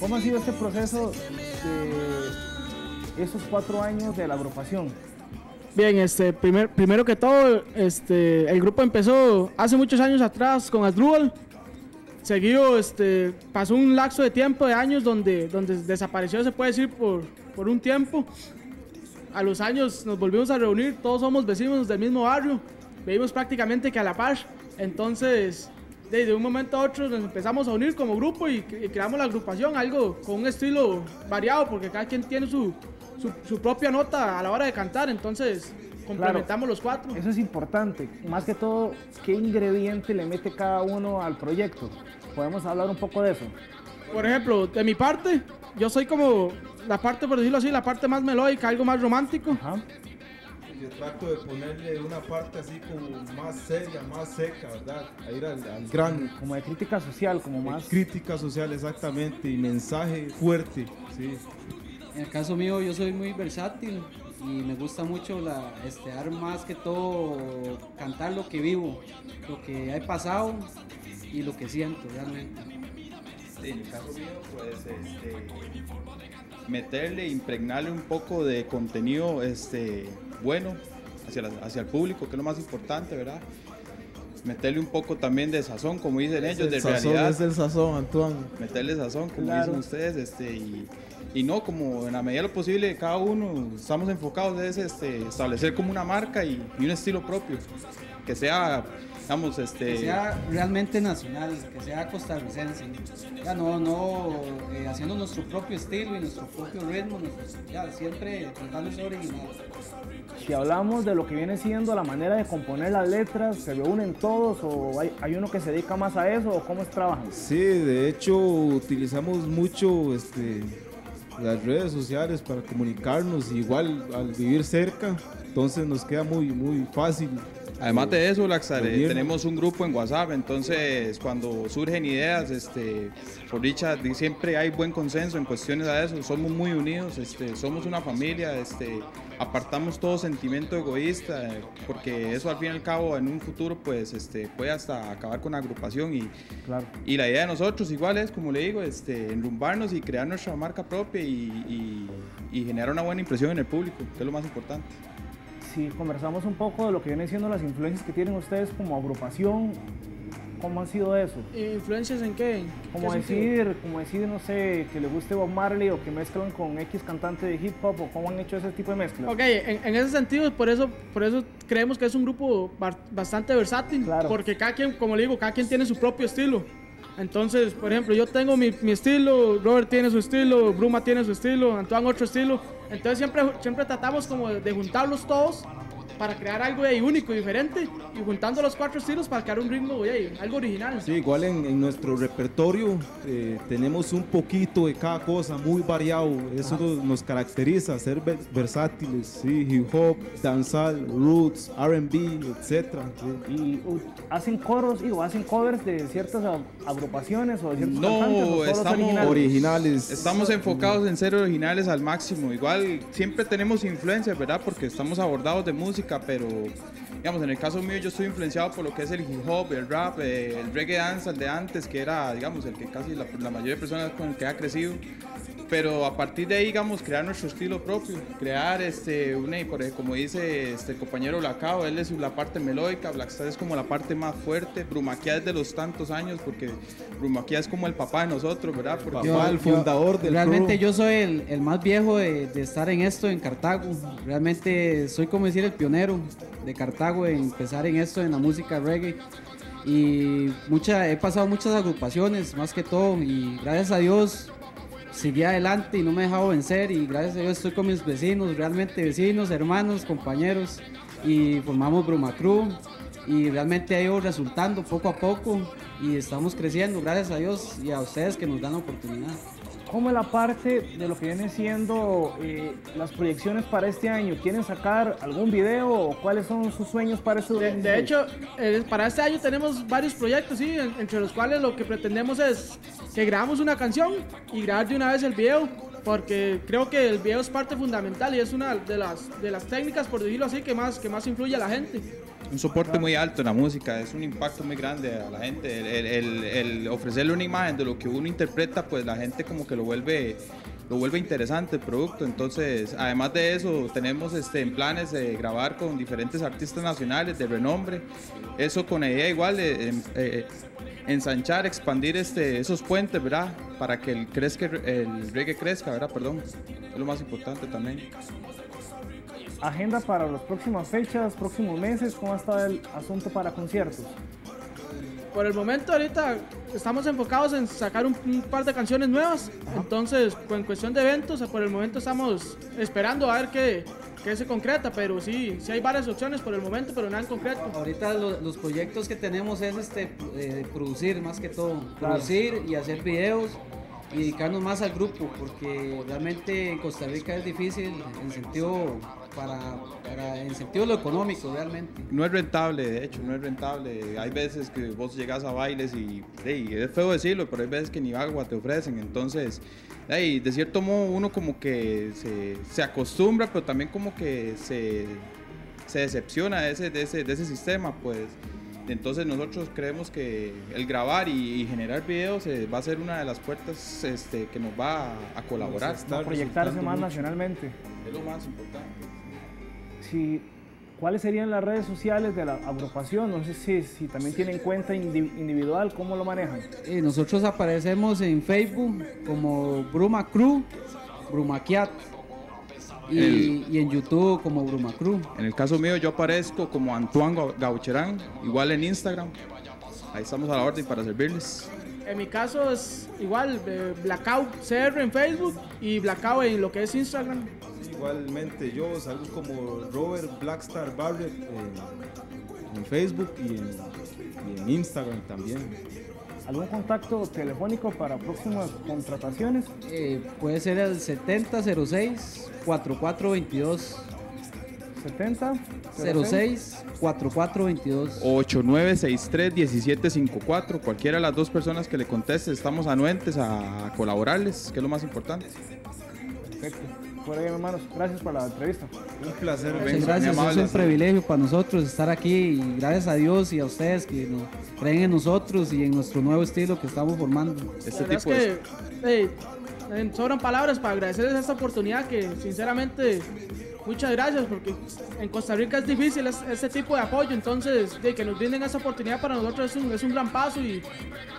¿Cómo ha sido este proceso de esos cuatro años de la agrupación? Bien, este, primer, primero que todo, este, el grupo empezó hace muchos años atrás con Asdrúbal. Seguido, este, pasó un lapso de tiempo, de años, donde, donde desapareció, se puede decir, por, por un tiempo. A los años nos volvimos a reunir, todos somos vecinos del mismo barrio, vivimos prácticamente que a la par. Entonces, de, un momento a otro nos empezamos a unir como grupo y, creamos la agrupación, algo con un estilo variado, porque cada quien tiene su, su, propia nota a la hora de cantar, entonces complementamos los cuatro. Eso es importante, más que todo, ¿qué ingrediente le mete cada uno al proyecto? ¿Podemos hablar un poco de eso? Por ejemplo, de mi parte, yo soy como la parte, por decirlo así, la parte más melódica, algo más romántico. Yo trato de ponerle una parte así como más seria, más seca, ¿verdad? A ir al, gran. Como de crítica social, como más. Crítica social, exactamente, y mensaje fuerte, sí. En el caso mío, yo soy muy versátil y me gusta mucho la, este, dar más que todo cantar lo que vivo, lo que he pasado y lo que siento realmente. en el caso mío, pues este, meterle, impregnarle un poco de contenido este, bueno hacia, hacia el público, que es lo más importante, ¿verdad? Meterle un poco también de sazón, como dicen ellos, de realidad. Es el sazón, Antoine. Meterle sazón, como dicen ustedes, este, y, y, no, como en la medida de lo posible, cada uno estamos enfocados en este, establecer como una marca y, y un estilo propio, que sea este... Que sea realmente nacional, que sea costarricense. Ya no, no eh, haciendo nuestro propio estilo y nuestro propio ritmo, ya siempre tratando sobre original. Si hablamos de lo que viene siendo la manera de componer las letras, ¿se reúnen todos o hay, hay uno que se dedica más a eso o cómo es trabajan? Sí, de hecho utilizamos mucho este, las redes sociales para comunicarnos, igual al vivir cerca, entonces nos queda muy, muy fácil Además de eso, Laxare, tenemos un grupo en WhatsApp, entonces cuando surgen ideas, este, por dicha, siempre hay buen consenso en cuestiones de eso, somos muy unidos, este, somos una familia, este, apartamos todo sentimiento egoísta, porque eso al fin y al cabo en un futuro pues este, puede hasta acabar con la agrupación y, y la idea de nosotros igual es, como le digo, este, enrumbarnos y crear nuestra marca propia y generar una buena impresión en el público, que es lo más importante si conversamos un poco de lo que vienen siendo las influencias que tienen ustedes como agrupación, ¿cómo ha sido eso? ¿Influencias en qué? Como decir, como decir, no sé, que le guste Bob Marley o que mezclan con X cantante de hip hop o cómo han hecho ese tipo de mezclas. Ok, en, ese sentido, por eso, por eso creemos que es un grupo bastante versátil, porque cada quien, como le digo, cada quien tiene su propio estilo. Entonces, por ejemplo, yo tengo mi, mi, estilo, Robert tiene su estilo, Bruma tiene su estilo, Antoine otro estilo. Entonces siempre, siempre tratamos como de juntarlos todos para crear algo ahí único y diferente y juntando los cuatro estilos para crear un ritmo ahí, algo original. Sí, igual en, nuestro repertorio eh, tenemos un poquito de cada cosa, muy variado. Eso nos caracteriza, ser versátiles, sí, hip hop, danzal, roots, RB, etc. ¿Y hacen coros o hacen covers de ciertas agrupaciones o de ciertos no, cantantes? estamos originales? Estamos enfocados en ser originales al máximo. Igual siempre tenemos influencias, ¿verdad? Porque estamos abordados de música pero digamos, en el caso mío yo estoy influenciado por lo que es el hip hop, el rap, eh, el reggae dance, el de antes, que era, digamos, el que casi la, mayoría de personas con el que ha crecido pero a partir de ahí, digamos, crear nuestro estilo propio, crear este, una, como dice este, el compañero Lacao, él es la parte melódica, Blackstar es como la parte más fuerte, Brumaquia es de los tantos años, porque Brumaquia es como el papá de nosotros, ¿verdad? Porque yo, el fundador del Realmente yo soy el, el más viejo de, de, estar en esto en Cartago, realmente soy como decir el pionero de Cartago en empezar en esto, en la música reggae. Y mucha, he pasado muchas agrupaciones más que todo y gracias a Dios seguí adelante y no me he dejado vencer y gracias a Dios estoy con mis vecinos, realmente vecinos, hermanos, compañeros y formamos Bruma Crew y realmente ha ido resultando poco a poco y estamos creciendo, gracias a Dios y a ustedes que nos dan la oportunidad. ¿Cómo es la parte de lo que viene siendo eh, las proyecciones para este año? ¿Quieren sacar algún video o cuáles son sus sueños para este de, de hecho, eh, para este año tenemos varios proyectos, ¿sí? entre los cuales lo que pretendemos es que grabamos una canción y grabar de una vez el video, porque creo que el video es parte fundamental y es una de las, de las técnicas, por decirlo así, que más, que más influye a la gente. Un soporte muy alto en la música, es un impacto muy grande a la gente. El, ofrecerle una imagen de lo que uno interpreta, pues la gente como que lo vuelve lo vuelve interesante el producto. Entonces, además de eso, tenemos este, en planes de grabar con diferentes artistas nacionales de renombre. Eso con la idea igual de eh, ensanchar, expandir este, esos puentes, ¿verdad? Para que el, crezca, el reggae crezca, ¿verdad? Perdón. Es lo más importante también. Agenda para las próximas fechas, próximos meses, ¿cómo está el asunto para conciertos? Por el momento ahorita estamos enfocados en sacar un, par de canciones nuevas, entonces pues, en cuestión de eventos, por el momento estamos esperando a ver qué, qué se concreta, pero sí, sí hay varias opciones por el momento, pero nada en concreto. Ahorita los proyectos que tenemos es este, eh, producir más que todo, producir y hacer videos y dedicarnos más al grupo, porque realmente en Costa Rica es difícil en sentido para, en sentido lo económico realmente. No es rentable, de hecho, no es rentable. Hay veces que vos llegas a bailes y, es feo decirlo, pero hay veces que ni agua te ofrecen. Entonces, de cierto modo uno como que se, se acostumbra, pero también como que se, se decepciona de ese, de ese, de ese sistema, pues. Entonces nosotros creemos que el grabar y, generar videos eh, va a ser una de las puertas este, que nos va a, colaborar. a proyectarse más nacionalmente. Es lo más importante. Sí, ¿Cuáles serían las redes sociales de la agrupación? No sé si, si también tienen cuenta individual, ¿cómo lo manejan? Eh, nosotros aparecemos en Facebook como Bruma Crew, Brumaquiat. Y, en YouTube como Bruma Crew. En el caso mío yo aparezco como Antoine Gaucherán, igual en Instagram. Ahí estamos a la orden para servirles. En mi caso es igual, eh, Blackout CR en Facebook y Blackout en lo que es Instagram. Igualmente yo salgo como Robert Blackstar Barrett en, Facebook y en Instagram también. ¿Algún contacto telefónico para próximas contrataciones? Eh, puede ser el 7006 4422. 70 06 4422 8963 1754 cualquiera de las dos personas que le conteste estamos anuentes a colaborarles que es lo más importante perfecto por ahí, hermanos. Gracias por la entrevista. Un placer. gracias, es un privilegio para nosotros estar aquí y gracias a Dios y a ustedes que nos creen en nosotros y en nuestro nuevo estilo que estamos formando. Este tipo es que, sobran palabras para agradecerles esta oportunidad que sinceramente muchas gracias porque en Costa Rica es difícil este tipo de apoyo, entonces de que nos brinden esa oportunidad para nosotros es un, es un gran paso y,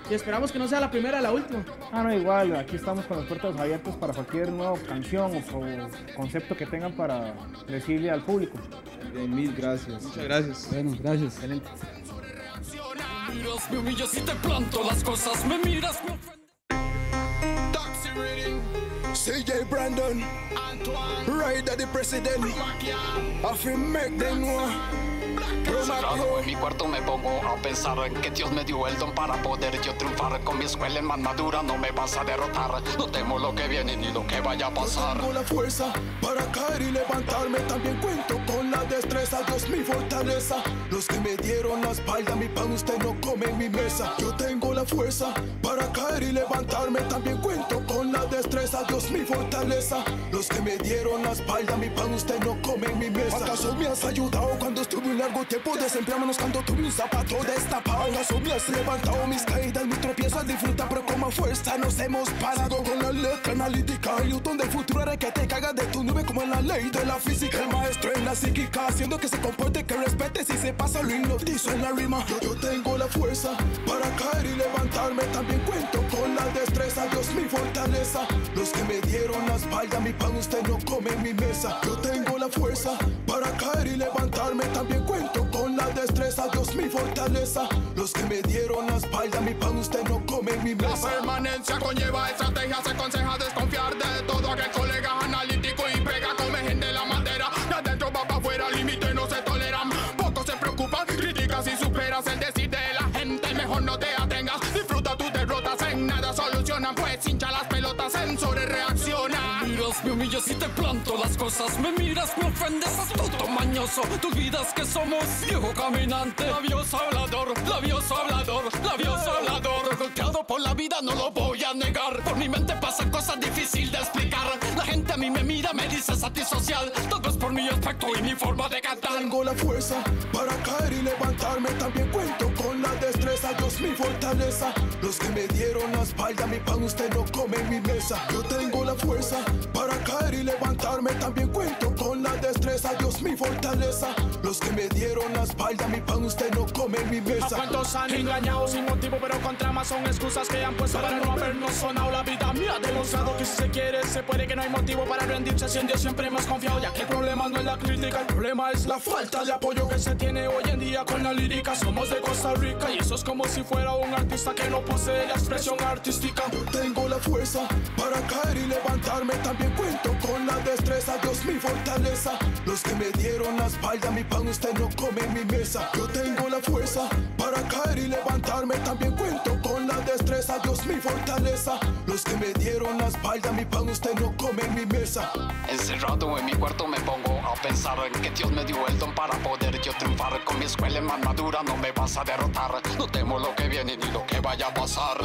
esperamos que no sea la primera la última. Ah, no, igual, aquí estamos con las puertas abiertas para cualquier nueva canción o, concepto que tengan para decirle al público. mil gracias. Muchas gracias. Bueno, gracias. Excelente. te planto las cosas, me miras, CJ Brandon, Antoine, the President, feel make them know. Encerrado en mi cuarto me pongo a pensar en que Dios me dio el don para poder yo triunfar con mi escuela en más madura no me vas a derrotar. No temo lo que viene ni lo que vaya a pasar. tengo la fuerza para caer y levantarme. También cuento con la destreza. Dios mi fortaleza. Los que me dieron la espalda mi pan usted no come en mi mesa. Yo tengo la fuerza para caer y levantarme. También cuento con la destreza. Dios mi fortaleza. Los que me dieron la espalda mi pan usted no come en mi mesa. Acaso me has ayudado cuando estuve un largo tiempo desemplearnos cuando tuve un zapato destapado. Las has levantado mis caídas, mis tropiezos disfruta pero como fuerza nos hemos parado. Con la letra analítica, el Newton del futuro haré que te cagas de tu nube como en la ley de la física. El maestro en la psíquica, haciendo que se comporte, que respete. Si se pasa lo hipnotizo en la rima. Yo, tengo la fuerza para caer y levantarme. También cuento con la destreza, Dios mi fortaleza. Los que me dieron la espalda, mi pan usted no come en mi mesa Yo tengo la fuerza para caer y levantarme También cuento con la destreza, Dios mi fortaleza. Los que me dieron la espalda, mi pan usted no come en mi mesa. La permanencia conlleva estrategia, se aconseja desconfiar de todo aquel colega analítico y pega, come gente la madera. De adentro va para afuera, límite no se toleran. Pocos se preocupan, criticas y superas el decir de la gente. Mejor no te atengas, disfruta tus derrotas, en nada solucionan, pues hincha las pelotas, me humillas y te planto las cosas, me miras, me ofendes, astuto, mañoso. Tú olvidas que somos viejo caminante, labioso hablador, labioso hablador, labioso hablador. Golpeado por la vida, no lo voy a negar. Por mi mente pasan cosas difíciles de explicar. La gente a mí me mira, me dice satisocial. Todo es por mi aspecto y mi forma de cantar. Tengo la fuerza para caer y Dios mi fortaleza. Los que me dieron la espalda, mi pan usted no come en mi mesa. Yo tengo la fuerza para caer y levantarme, también cuento con la destreza. Dios mi fortaleza. Los que me dieron la espalda, mi pan usted no come en mi mesa. ¿A cuántos han engañado sin motivo, pero con tramas son excusas que han puesto para no habernos sonado? La vida mía ha demostrado que si se quiere, se puede, que no hay motivo para rendirse. Si en Dios siempre hemos confiado, ya que el problema no es la crítica, el problema es la falta de apoyo que se tiene hoy en día con la lírica. Somos de Costa Rica y eso es como si fuera un artista que no posee la expresión artística. Yo tengo la fuerza para caer y levantarme, también Dios mi fortaleza. Los que me dieron la espalda, mi pan usted no come en mi mesa. Yo tengo la fuerza para caer y levantarme, también cuento con la destreza. Dios mi fortaleza. Los que me dieron la espalda, mi pan usted no come en mi mesa. Encerrado en mi cuarto me pongo a pensar en que Dios me dio el don para poder yo triunfar. Con mi escuela en madura no me vas a derrotar. No temo lo que viene ni lo que vaya a pasar.